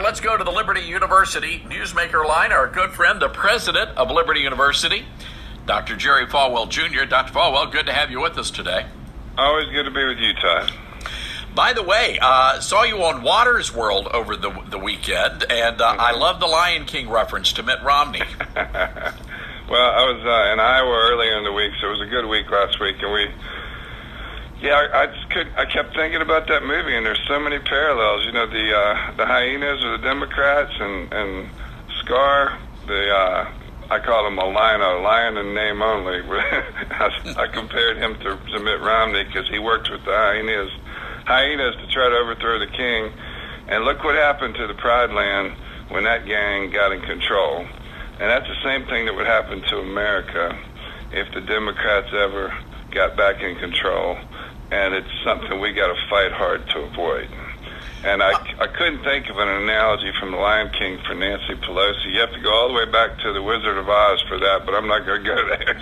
right, let's go to the Liberty University Newsmaker line. Our good friend, the president of Liberty University, Dr. Jerry Falwell Jr. Dr. Falwell, good to have you with us today. Always good to be with you, Todd. By the way, uh, saw you on Watters' World over the the weekend, and uh, mm-hmm. I love the Lion King reference to Mitt Romney. well, I was uh, in Iowa earlier in the week, so it was a good week last week, and we yeah, I, I just could. I kept thinking about that movie, and there's so many parallels. You know, the uh, the hyenas are the Democrats, and and Scar, the uh, I call him a lion, a lion in name only. I, I compared him to, to Mitt Romney because he worked with the hyenas, hyenas to try to overthrow the king. And look what happened to the Pride Land when that gang got in control. And that's the same thing that would happen to America if the Democrats ever got back in control and it's something we got to fight hard to avoid. And I, I couldn't think of an analogy from The Lion King for Nancy Pelosi. You have to go all the way back to The Wizard of Oz for that, but I'm not going to go there.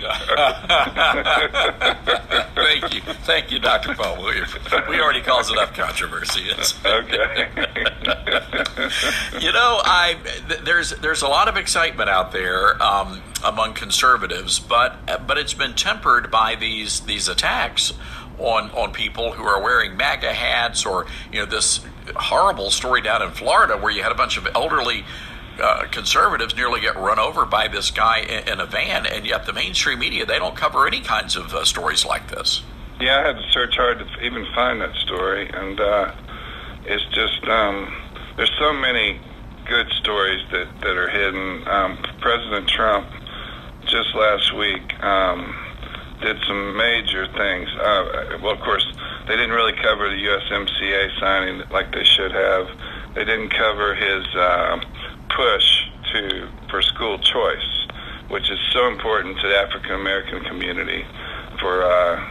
Thank you. Thank you, Dr. Paul. We, we already caused enough controversy. okay. you know, I there's there's a lot of excitement out there um, among conservatives, but but it's been tempered by these these attacks on on people who are wearing MAGA hats, or you know this horrible story down in Florida where you had a bunch of elderly. Uh, conservatives nearly get run over by this guy in, in, a van, and yet the mainstream media they don't cover any kinds of uh, stories like this. Yeah, I had to search hard to even find that story, and uh, it's just um, there's so many good stories that that are hidden. Um, President Trump just last week. Um, did some major things. Uh, well, of course, they didn't really cover the USMCA signing like they should have. They didn't cover his uh, push to for school choice, which is so important to the African American community for uh,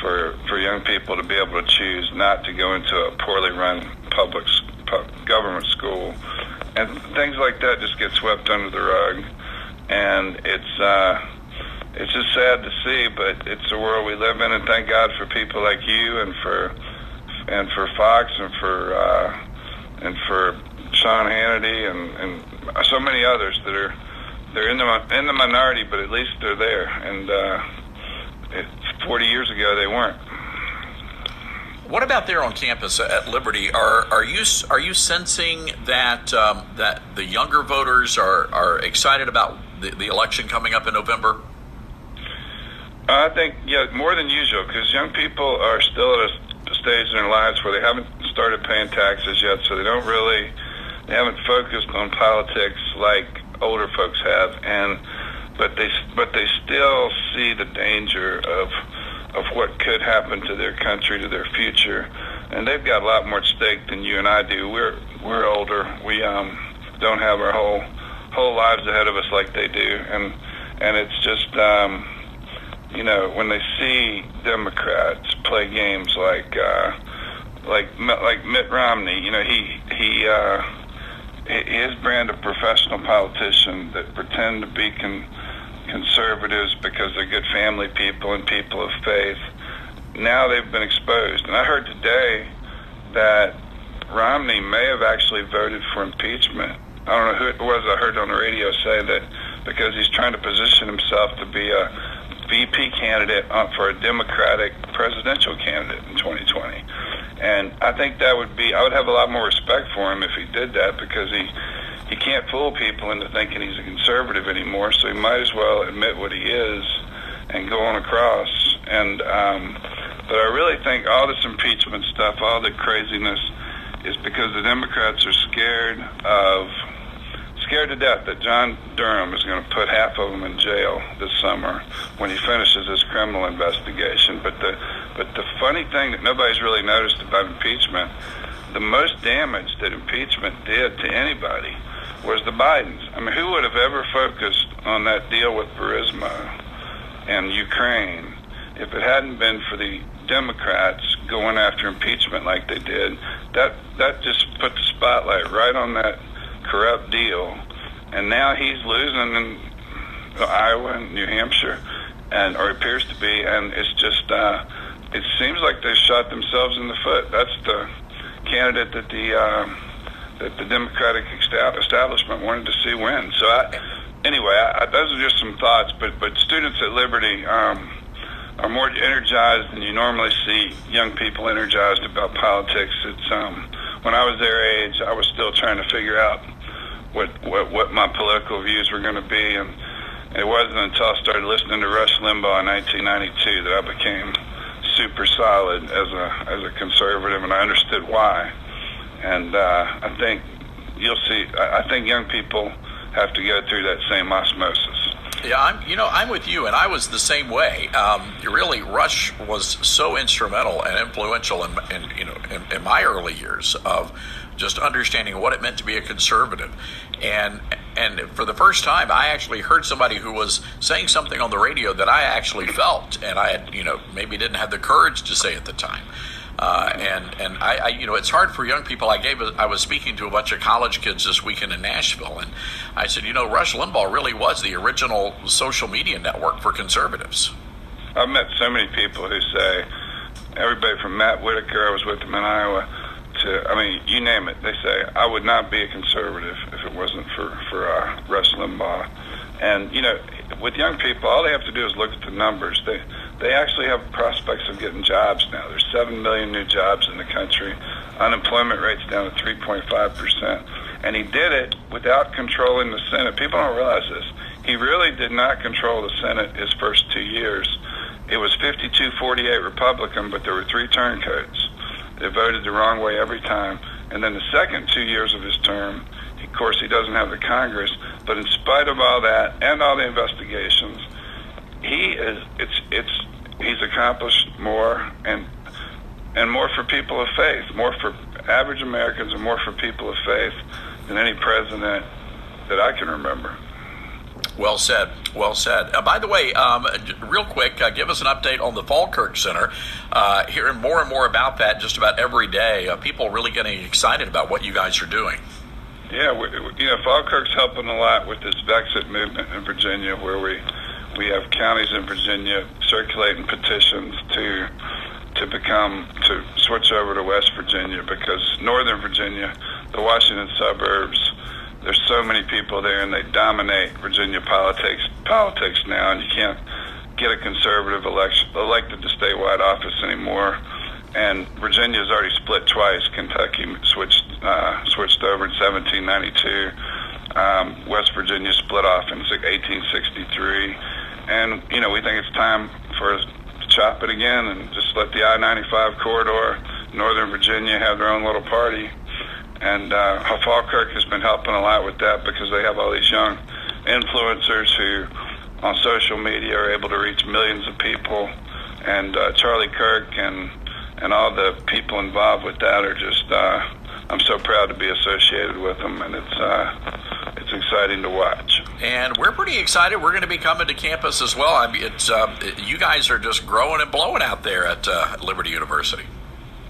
for for young people to be able to choose not to go into a poorly run public government school, and things like that just get swept under the rug, and it's. Uh, it's just sad to see, but it's the world we live in, and thank God for people like you and for and for Fox and for uh, and for Sean Hannity and, and so many others that are they're in the in the minority, but at least they're there. And uh, it, 40 years ago, they weren't. What about there on campus at Liberty? Are are you are you sensing that um, that the younger voters are are excited about the, the election coming up in November? I think, yeah, more than usual, because young people are still at a stage in their lives where they haven't started paying taxes yet, so they don't really, they haven't focused on politics like older folks have, and but they but they still see the danger of of what could happen to their country, to their future, and they've got a lot more at stake than you and I do. We're we're older. We um don't have our whole whole lives ahead of us like they do, and and it's just um you know, when they see Democrats play games like uh, like like Mitt Romney, you know, he he uh, his brand of professional politician that pretend to be con- conservatives because they're good family people and people of faith. Now they've been exposed, and I heard today that Romney may have actually voted for impeachment. I don't know who it was. I heard on the radio say that because he's trying to position himself to be a VP candidate uh, for a Democratic presidential candidate in 2020. And I think that would be, I would have a lot more respect for him if he did that because he, he can't fool people into thinking he's a conservative anymore. So he might as well admit what he is and go on across. And, um, but I really think all this impeachment stuff, all the craziness, is because the Democrats are scared of scared to death that John Durham is going to put half of them in jail this summer when he finishes his criminal investigation. But the but the funny thing that nobody's really noticed about impeachment, the most damage that impeachment did to anybody was the Bidens. I mean, who would have ever focused on that deal with Burisma and Ukraine if it hadn't been for the Democrats going after impeachment like they did? That that just put the spotlight right on that corrupt deal, and now he's losing in Iowa and New Hampshire, and or appears to be, and it's just uh, it seems like they shot themselves in the foot. That's the candidate that the uh, that the Democratic establishment wanted to see win. So I, anyway, I, those are just some thoughts. But but students at Liberty um, are more energized than you normally see young people energized about politics. It's um, when I was their age, I was still trying to figure out what what, what my political views were going to be, and it wasn't until I started listening to Rush Limbaugh in 1992 that I became super solid as a as a conservative, and I understood why. And uh, I think you'll see. I, I think young people have to go through that same osmosis. Yeah, I'm. You know, I'm with you, and I was the same way. Um, really, Rush was so instrumental and influential in, in you know, in, in my early years of just understanding what it meant to be a conservative. And and for the first time, I actually heard somebody who was saying something on the radio that I actually felt, and I had, you know, maybe didn't have the courage to say at the time. Uh, and and I, I, you know, it's hard for young people. I gave, a, I was speaking to a bunch of college kids this weekend in Nashville, and I said, you know, Rush Limbaugh really was the original social media network for conservatives. I've met so many people who say, everybody from Matt Whitaker, I was with him in Iowa to, I mean, you name it. They say I would not be a conservative if it wasn't for for uh, Rush Limbaugh. And you know, with young people, all they have to do is look at the numbers. They they actually have prospects of getting jobs now. Seven million new jobs in the country. Unemployment rate's down to 3.5 percent, and he did it without controlling the Senate. People don't realize this. He really did not control the Senate his first two years. It was 52-48 Republican, but there were three turncoats. They voted the wrong way every time. And then the second two years of his term, of course, he doesn't have the Congress. But in spite of all that and all the investigations, he is. It's it's he's accomplished more and and more for people of faith, more for average Americans, and more for people of faith than any president that I can remember. Well said. Well said. Uh, by the way, um, real quick, uh, give us an update on the Falkirk Center. Uh, hearing more and more about that just about every day. Uh, people really getting excited about what you guys are doing. Yeah, we, you know, Falkirk's helping a lot with this VEXIT movement in Virginia, where we we have counties in Virginia circulating petitions to to to switch over to West Virginia because Northern Virginia, the Washington suburbs there's so many people there, and they dominate Virginia politics politics now, and you can't get a conservative election elected to statewide office anymore. And Virginia's already split twice. Kentucky switched uh, switched over in 1792. Um, West Virginia split off in 1863, and you know we think it's time for chop it again and just let the I-95 corridor, Northern Virginia, have their own little party and uh, Falkirk has been helping a lot with that because they have all these young influencers who, on social media, are able to reach millions of people. And uh, Charlie Kirk and and all the people involved with that are just. Uh, I'm so proud to be associated with them, and it's uh, it's exciting to watch. And we're pretty excited. We're going to be coming to campus as well. I mean, it's uh, you guys are just growing and blowing out there at uh, Liberty University.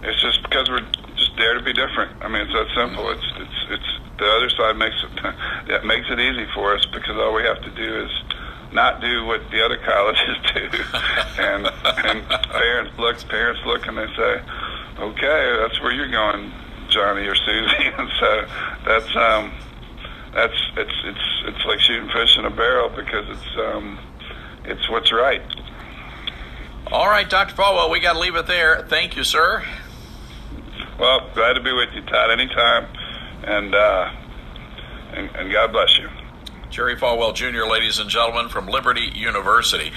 It's just because we're just dare to be different. I mean, it's that simple. It's it's it's the other side makes it it makes it easy for us because all we have to do is not do what the other colleges do, and and parents look parents look and they say, okay, that's where you're going, Johnny or Susie, and so that's um that's it's it's it's like shooting fish in a barrel because it's um it's what's right. All right, Dr. Falwell, we got to leave it there. Thank you, sir. Well, glad to be with you, Todd, anytime. And, uh, and, and God bless you. Jerry Falwell Jr., ladies and gentlemen, from Liberty University.